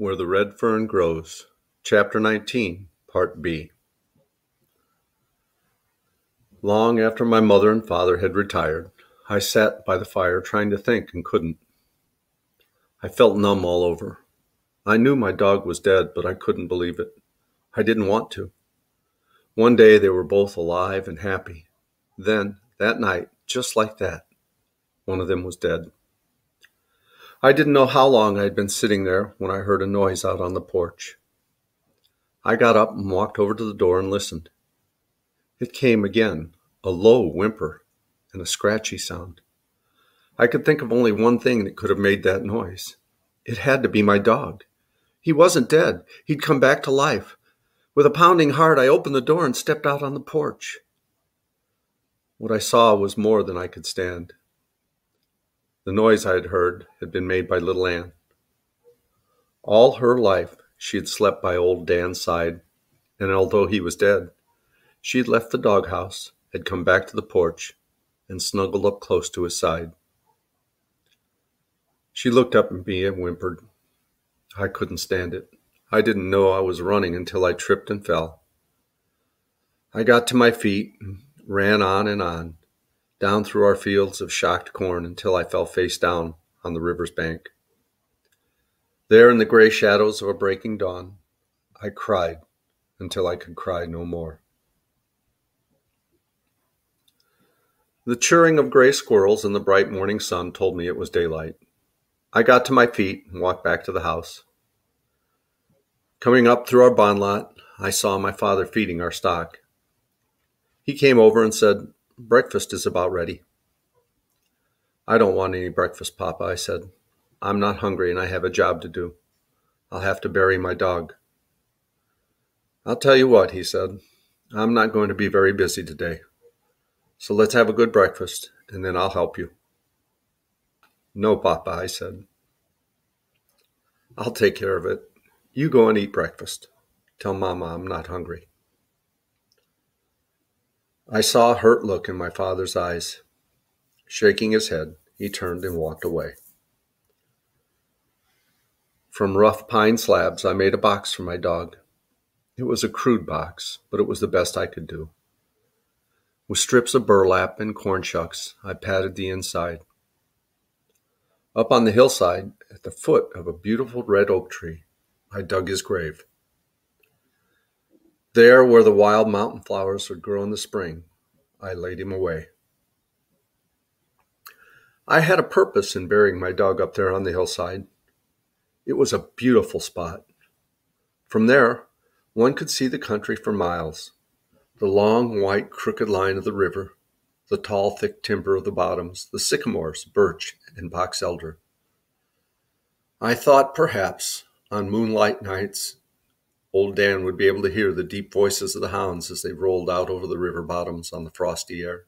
Where the Red Fern Grows, Chapter 19, Part B. Long after my mother and father had retired, I sat by the fire trying to think and couldn't. I felt numb all over. I knew my dog was dead, but I couldn't believe it. I didn't want to. One day they were both alive and happy. Then, that night, just like that, one of them was dead. I didn't know how long I had been sitting there when I heard a noise out on the porch. I got up and walked over to the door and listened. It came again, a low whimper and a scratchy sound. I could think of only one thing that could have made that noise. It had to be my dog. He wasn't dead. He'd come back to life. With a pounding heart, I opened the door and stepped out on the porch. What I saw was more than I could stand. The noise I had heard had been made by little Ann. All her life she had slept by old Dan's side, and although he was dead, she had left the doghouse, had come back to the porch, and snuggled up close to his side. She looked up at me and whimpered. I couldn't stand it. I didn't know I was running until I tripped and fell. I got to my feet and ran on and on down through our fields of shocked corn until I fell face down on the river's bank. There, in the gray shadows of a breaking dawn, I cried until I could cry no more. The chirring of gray squirrels in the bright morning sun told me it was daylight. I got to my feet and walked back to the house. Coming up through our barn lot, I saw my father feeding our stock. He came over and said, Breakfast is about ready. I don't want any breakfast, Papa, I said. I'm not hungry and I have a job to do. I'll have to bury my dog. I'll tell you what, he said. I'm not going to be very busy today. So let's have a good breakfast and then I'll help you. No, Papa, I said. I'll take care of it. You go and eat breakfast. Tell Mama I'm not hungry. I saw a hurt look in my father's eyes. Shaking his head, he turned and walked away. From rough pine slabs, I made a box for my dog. It was a crude box, but it was the best I could do. With strips of burlap and corn shucks, I padded the inside. Up on the hillside, at the foot of a beautiful red oak tree, I dug his grave. There, where the wild mountain flowers would grow in the spring, I laid him away. I had a purpose in burying my dog up there on the hillside. It was a beautiful spot. From there, one could see the country for miles the long, white, crooked line of the river, the tall, thick timber of the bottoms, the sycamores, birch, and box elder. I thought perhaps on moonlight nights Old Dan would be able to hear the deep voices of the hounds as they rolled out over the river bottoms on the frosty air.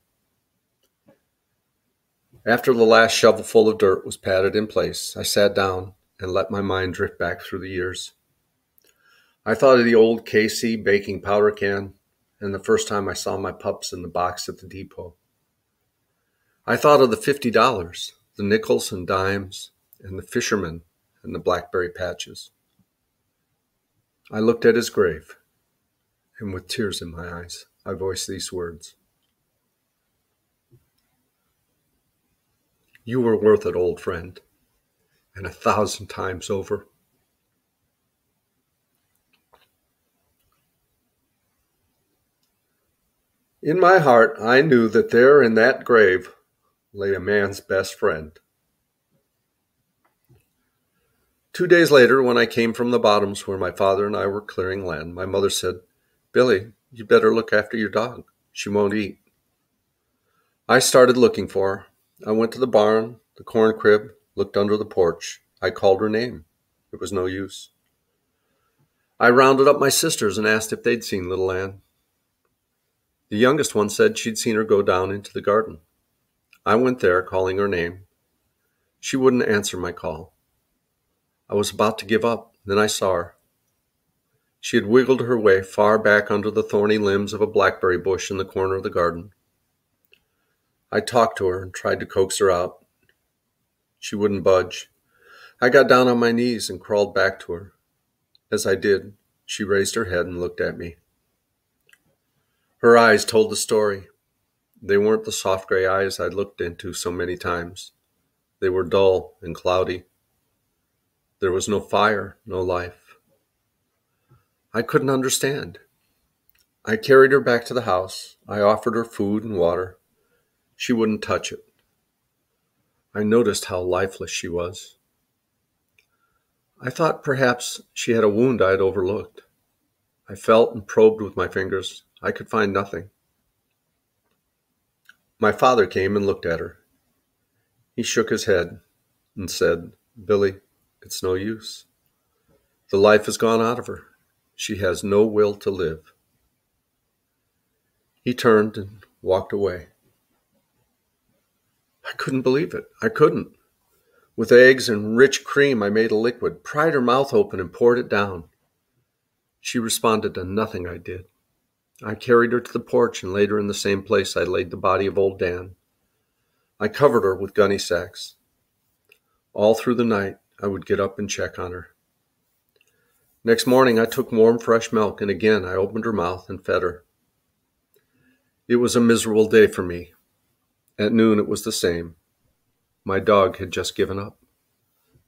After the last shovelful of dirt was patted in place, I sat down and let my mind drift back through the years. I thought of the old KC baking powder can and the first time I saw my pups in the box at the depot. I thought of the $50, the nickels and dimes, and the fishermen and the blackberry patches. I looked at his grave, and with tears in my eyes, I voiced these words You were worth it, old friend, and a thousand times over. In my heart, I knew that there in that grave lay a man's best friend. Two days later, when I came from the bottoms where my father and I were clearing land, my mother said, Billy, you'd better look after your dog. She won't eat. I started looking for her. I went to the barn, the corn crib, looked under the porch. I called her name. It was no use. I rounded up my sisters and asked if they'd seen little Ann. The youngest one said she'd seen her go down into the garden. I went there, calling her name. She wouldn't answer my call. I was about to give up. Then I saw her. She had wiggled her way far back under the thorny limbs of a blackberry bush in the corner of the garden. I talked to her and tried to coax her out. She wouldn't budge. I got down on my knees and crawled back to her. As I did, she raised her head and looked at me. Her eyes told the story. They weren't the soft gray eyes I'd looked into so many times. They were dull and cloudy. There was no fire, no life. I couldn't understand. I carried her back to the house. I offered her food and water. She wouldn't touch it. I noticed how lifeless she was. I thought perhaps she had a wound I had overlooked. I felt and probed with my fingers. I could find nothing. My father came and looked at her. He shook his head and said, Billy, it's no use. The life has gone out of her. She has no will to live. He turned and walked away. I couldn't believe it. I couldn't. With eggs and rich cream, I made a liquid, pried her mouth open, and poured it down. She responded to nothing I did. I carried her to the porch and laid her in the same place I laid the body of old Dan. I covered her with gunny sacks. All through the night, I would get up and check on her. Next morning, I took warm, fresh milk, and again I opened her mouth and fed her. It was a miserable day for me. At noon, it was the same. My dog had just given up.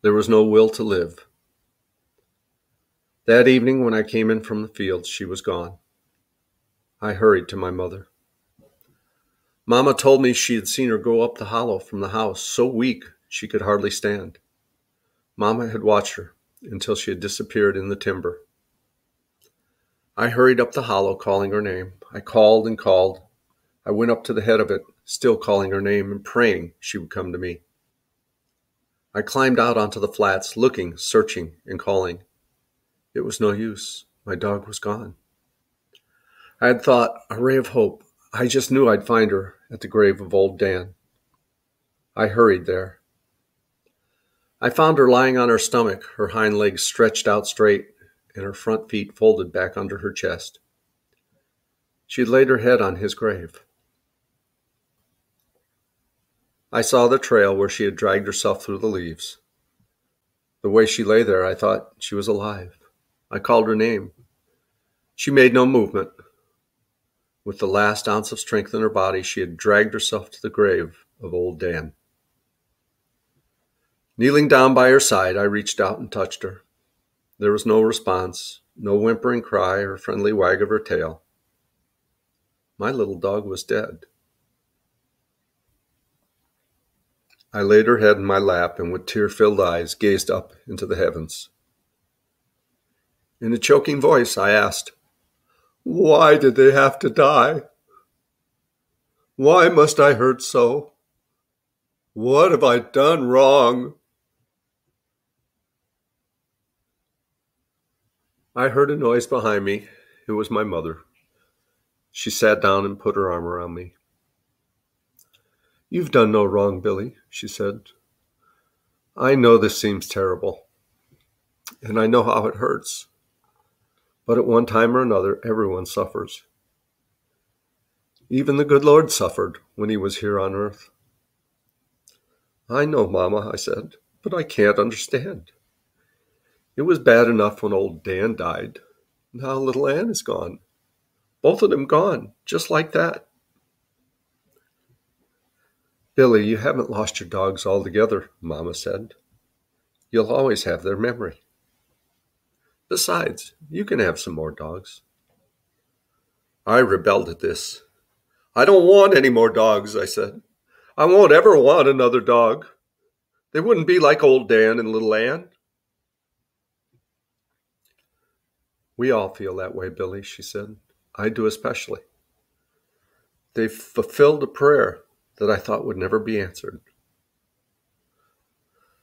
There was no will to live. That evening, when I came in from the fields, she was gone. I hurried to my mother. Mamma told me she had seen her go up the hollow from the house, so weak she could hardly stand. Mamma had watched her until she had disappeared in the timber. I hurried up the hollow, calling her name. I called and called. I went up to the head of it, still calling her name and praying she would come to me. I climbed out onto the flats, looking, searching, and calling. It was no use. My dog was gone. I had thought, a ray of hope. I just knew I'd find her at the grave of old Dan. I hurried there. I found her lying on her stomach, her hind legs stretched out straight, and her front feet folded back under her chest. She had laid her head on his grave. I saw the trail where she had dragged herself through the leaves. The way she lay there, I thought she was alive. I called her name. She made no movement. With the last ounce of strength in her body, she had dragged herself to the grave of old Dan. Kneeling down by her side, I reached out and touched her. There was no response, no whimpering cry or friendly wag of her tail. My little dog was dead. I laid her head in my lap and with tear filled eyes gazed up into the heavens. In a choking voice, I asked, Why did they have to die? Why must I hurt so? What have I done wrong? I heard a noise behind me. It was my mother. She sat down and put her arm around me. You've done no wrong, Billy, she said. I know this seems terrible, and I know how it hurts. But at one time or another, everyone suffers. Even the good Lord suffered when he was here on earth. I know, Mamma, I said, but I can't understand. It was bad enough when old Dan died. Now little Ann is gone. Both of them gone, just like that. Billy, you haven't lost your dogs altogether, Mamma said. You'll always have their memory. Besides, you can have some more dogs. I rebelled at this. I don't want any more dogs, I said. I won't ever want another dog. They wouldn't be like old Dan and little Ann. We all feel that way, Billy, she said. I do especially. They've fulfilled a prayer that I thought would never be answered.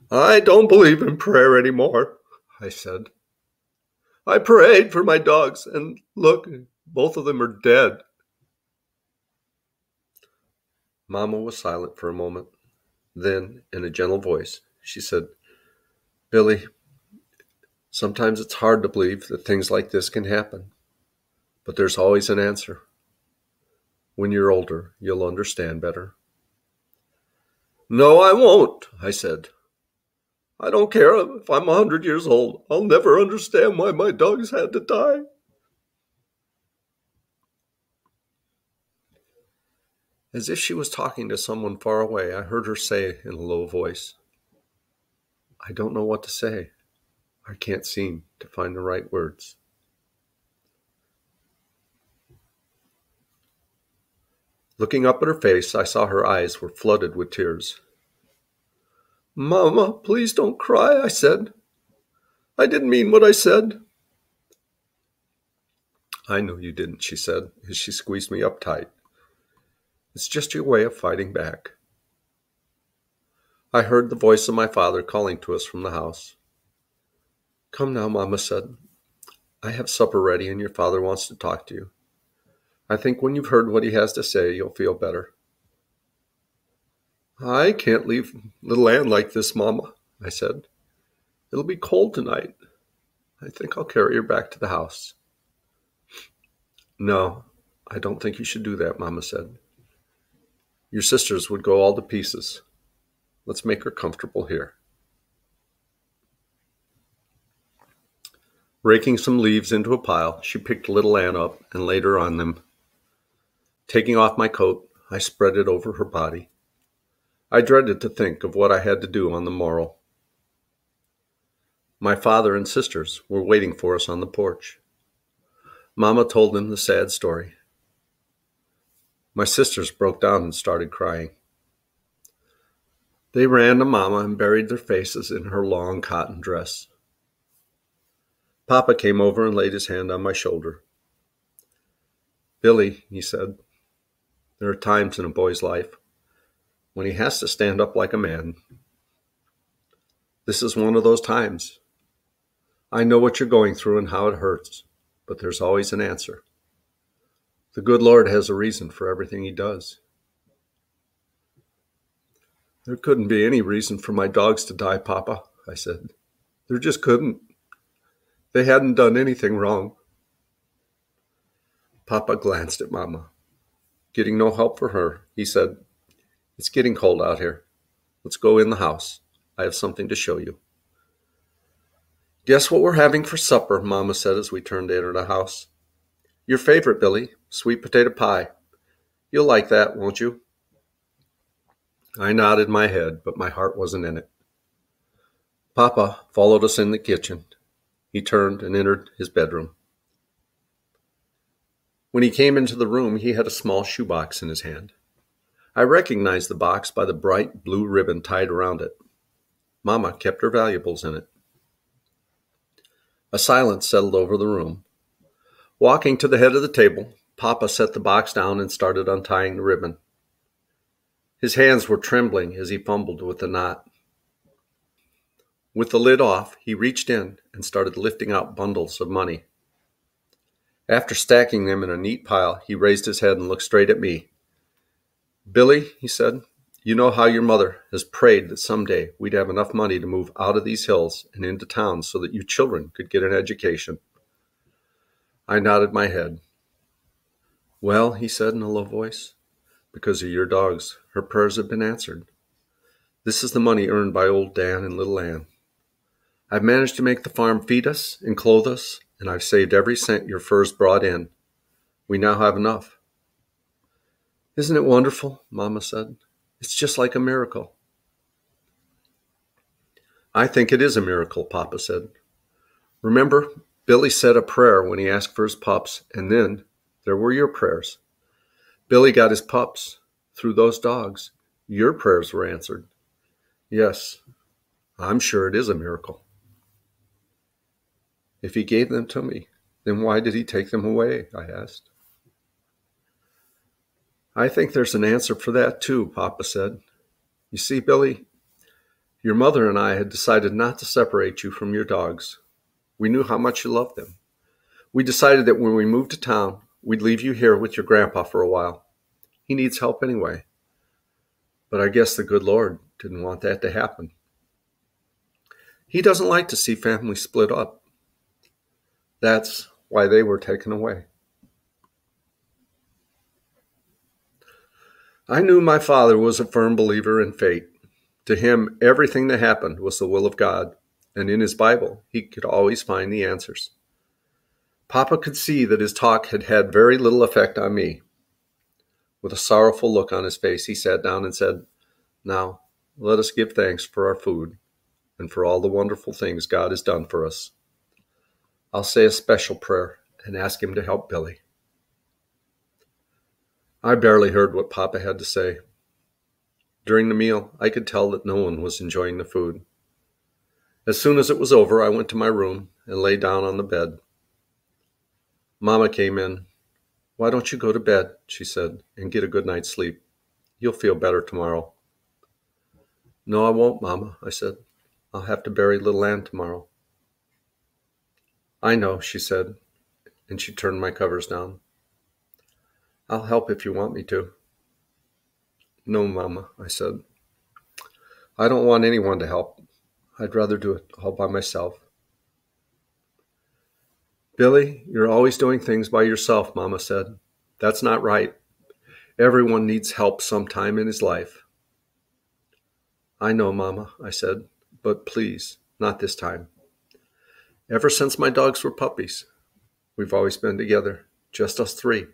I don't believe in prayer anymore, I said. I prayed for my dogs, and look, both of them are dead. Mamma was silent for a moment. Then, in a gentle voice, she said, Billy, sometimes it's hard to believe that things like this can happen, but there's always an answer. When you're older, you'll understand better. No, I won't, I said. I don't care if I'm a hundred years old. I'll never understand why my dogs had to die. As if she was talking to someone far away, I heard her say in a low voice, I don't know what to say. I can't seem to find the right words. Looking up at her face, I saw her eyes were flooded with tears. Mamma, please don't cry, I said. I didn't mean what I said. I know you didn't, she said, as she squeezed me up tight. It's just your way of fighting back. I heard the voice of my father calling to us from the house. Come now, Mamma said. I have supper ready and your father wants to talk to you. I think when you've heard what he has to say, you'll feel better. I can't leave little Ann like this, Mamma, I said. It'll be cold tonight. I think I'll carry her back to the house. No, I don't think you should do that, Mamma said. Your sisters would go all to pieces. Let's make her comfortable here. Raking some leaves into a pile, she picked little Ann up and laid her on them. Taking off my coat, I spread it over her body. I dreaded to think of what I had to do on the morrow. My father and sisters were waiting for us on the porch. Mamma told them the sad story. My sisters broke down and started crying. They ran to Mamma and buried their faces in her long cotton dress. Papa came over and laid his hand on my shoulder. Billy, he said, there are times in a boy's life when he has to stand up like a man. This is one of those times. I know what you're going through and how it hurts, but there's always an answer. The good Lord has a reason for everything he does. There couldn't be any reason for my dogs to die, Papa, I said. There just couldn't. They hadn't done anything wrong. Papa glanced at Mamma. Getting no help for her, he said, It's getting cold out here. Let's go in the house. I have something to show you. Guess what we're having for supper, Mamma said as we turned to enter the house. Your favorite, Billy, sweet potato pie. You'll like that, won't you? I nodded my head, but my heart wasn't in it. Papa followed us in the kitchen. He turned and entered his bedroom. When he came into the room, he had a small shoebox in his hand. I recognized the box by the bright blue ribbon tied around it. Mamma kept her valuables in it. A silence settled over the room. Walking to the head of the table, Papa set the box down and started untying the ribbon. His hands were trembling as he fumbled with the knot. With the lid off, he reached in and started lifting out bundles of money. After stacking them in a neat pile, he raised his head and looked straight at me. Billy, he said, you know how your mother has prayed that someday we'd have enough money to move out of these hills and into town so that you children could get an education. I nodded my head. Well, he said in a low voice, because of your dogs, her prayers have been answered. This is the money earned by old Dan and little Ann. I've managed to make the farm feed us and clothe us, and I've saved every cent your furs brought in. We now have enough. Isn't it wonderful? Mamma said. It's just like a miracle. I think it is a miracle, Papa said. Remember, Billy said a prayer when he asked for his pups, and then there were your prayers. Billy got his pups through those dogs. Your prayers were answered. Yes, I'm sure it is a miracle. If he gave them to me, then why did he take them away? I asked. I think there's an answer for that too, Papa said. You see, Billy, your mother and I had decided not to separate you from your dogs. We knew how much you loved them. We decided that when we moved to town, we'd leave you here with your grandpa for a while. He needs help anyway. But I guess the good Lord didn't want that to happen. He doesn't like to see families split up. That's why they were taken away. I knew my father was a firm believer in fate. To him, everything that happened was the will of God, and in his Bible, he could always find the answers. Papa could see that his talk had had very little effect on me. With a sorrowful look on his face, he sat down and said, Now, let us give thanks for our food and for all the wonderful things God has done for us. I'll say a special prayer and ask him to help Billy. I barely heard what Papa had to say. During the meal, I could tell that no one was enjoying the food. As soon as it was over, I went to my room and lay down on the bed. Mamma came in. Why don't you go to bed, she said, and get a good night's sleep? You'll feel better tomorrow. No, I won't, Mamma, I said. I'll have to bury little Ann tomorrow. I know, she said, and she turned my covers down. I'll help if you want me to. No, Mamma, I said. I don't want anyone to help. I'd rather do it all by myself. Billy, you're always doing things by yourself, Mama said. That's not right. Everyone needs help sometime in his life. I know, Mama, I said, but please, not this time. Ever since my dogs were puppies, we've always been together, just us three.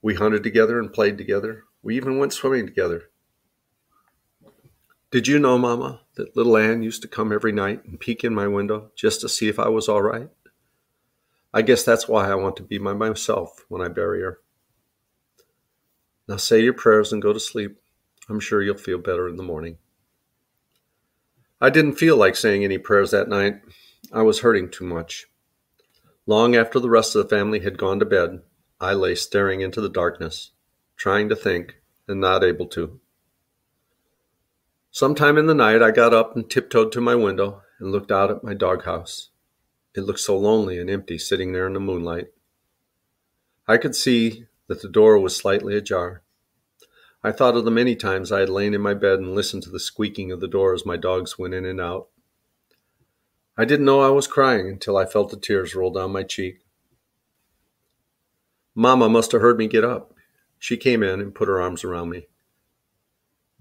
We hunted together and played together. We even went swimming together. Did you know, Mama, that little Ann used to come every night and peek in my window just to see if I was all right? I guess that's why I want to be by myself when I bury her. Now say your prayers and go to sleep. I'm sure you'll feel better in the morning. I didn't feel like saying any prayers that night. I was hurting too much. Long after the rest of the family had gone to bed, I lay staring into the darkness, trying to think and not able to. Sometime in the night, I got up and tiptoed to my window and looked out at my doghouse. It looked so lonely and empty sitting there in the moonlight. I could see that the door was slightly ajar. I thought of the many times I had lain in my bed and listened to the squeaking of the door as my dogs went in and out. I didn't know I was crying until I felt the tears roll down my cheek. Mamma must have heard me get up. She came in and put her arms around me.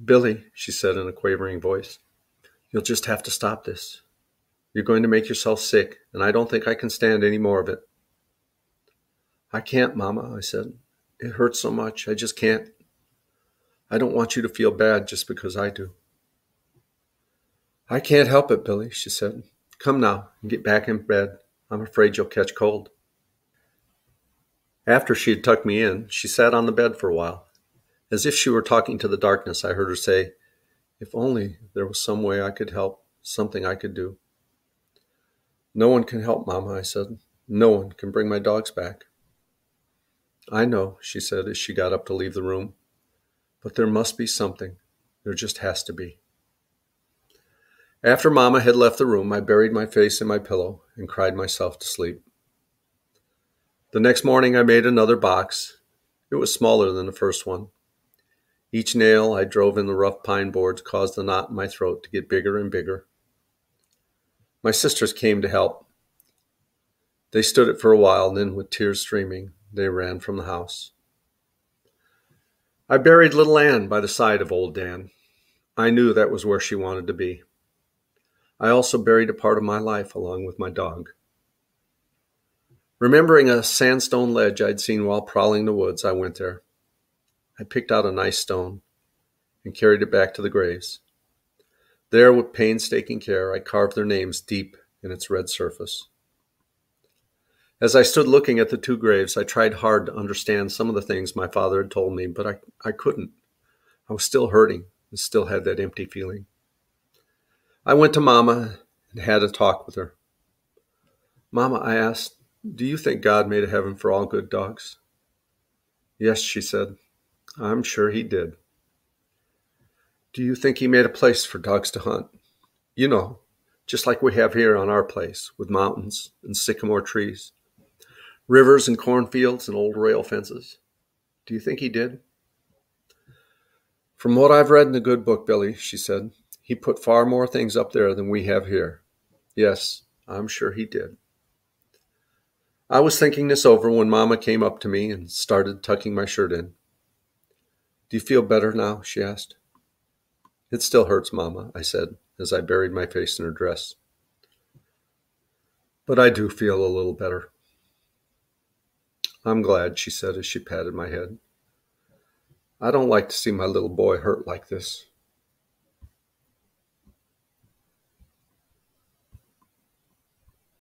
Billy, she said in a quavering voice, you'll just have to stop this. You're going to make yourself sick, and I don't think I can stand any more of it. I can't, Mamma, I said. It hurts so much. I just can't. I don't want you to feel bad just because I do. I can't help it, Billy, she said. Come now and get back in bed. I'm afraid you'll catch cold. After she had tucked me in, she sat on the bed for a while. As if she were talking to the darkness, I heard her say, If only there was some way I could help, something I could do. No one can help, Mamma, I said. No one can bring my dogs back. I know, she said as she got up to leave the room. But there must be something. There just has to be. After Mamma had left the room, I buried my face in my pillow and cried myself to sleep. The next morning, I made another box. It was smaller than the first one. Each nail I drove in the rough pine boards caused the knot in my throat to get bigger and bigger. My sisters came to help. They stood it for a while, then, with tears streaming, they ran from the house. I buried little Ann by the side of old Dan. I knew that was where she wanted to be. I also buried a part of my life along with my dog. Remembering a sandstone ledge I'd seen while prowling the woods, I went there. I picked out a nice stone and carried it back to the graves. There, with painstaking care, I carved their names deep in its red surface. As I stood looking at the two graves, I tried hard to understand some of the things my father had told me, but I, I couldn't. I was still hurting and still had that empty feeling. I went to Mama and had a talk with her. Mama, I asked, do you think God made a heaven for all good dogs? Yes, she said. I'm sure he did. Do you think he made a place for dogs to hunt? You know, just like we have here on our place, with mountains and sycamore trees, rivers and cornfields and old rail fences. Do you think he did? From what I've read in the good book, Billy, she said, he put far more things up there than we have here. Yes, I'm sure he did. I was thinking this over when Mama came up to me and started tucking my shirt in. Do you feel better now? she asked. It still hurts, Mama, I said as I buried my face in her dress. But I do feel a little better. I'm glad, she said as she patted my head. I don't like to see my little boy hurt like this.